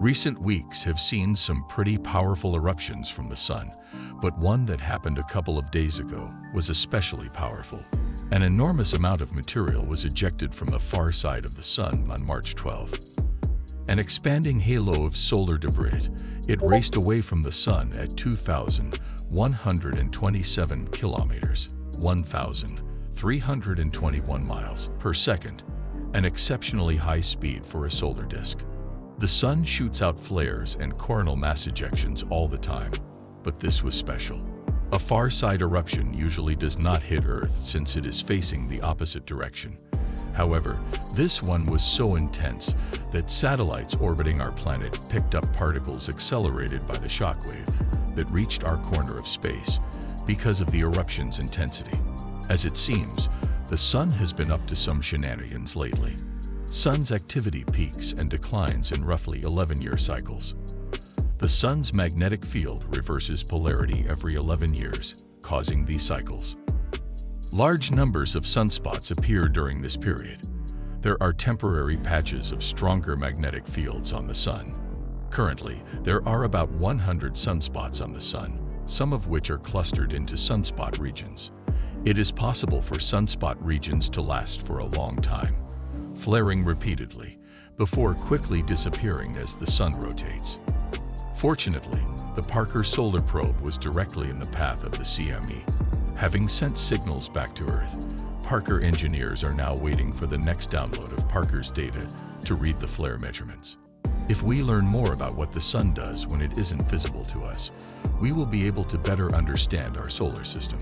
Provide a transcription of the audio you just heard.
Recent weeks have seen some pretty powerful eruptions from the sun, but one that happened a couple of days ago was especially powerful. An enormous amount of material was ejected from the far side of the sun on March 12. An expanding halo of solar debris, it raced away from the sun at 2,127 kilometers, 1,321 miles per second, an exceptionally high speed for a solar disk. The sun shoots out flares and coronal mass ejections all the time, but this was special. A far-side eruption usually does not hit Earth since it is facing the opposite direction. However, this one was so intense that satellites orbiting our planet picked up particles accelerated by the shockwave that reached our corner of space because of the eruption's intensity. As it seems, the sun has been up to some shenanigans lately. Sun's activity peaks and declines in roughly 11-year cycles. The Sun's magnetic field reverses polarity every 11 years, causing these cycles. Large numbers of sunspots appear during this period. There are temporary patches of stronger magnetic fields on the Sun. Currently, there are about 100 sunspots on the Sun, some of which are clustered into sunspot regions. It is possible for sunspot regions to last for a long time flaring repeatedly, before quickly disappearing as the sun rotates. Fortunately, the Parker Solar Probe was directly in the path of the CME. Having sent signals back to Earth, Parker engineers are now waiting for the next download of Parker's data to read the flare measurements. If we learn more about what the sun does when it isn't visible to us, we will be able to better understand our solar system.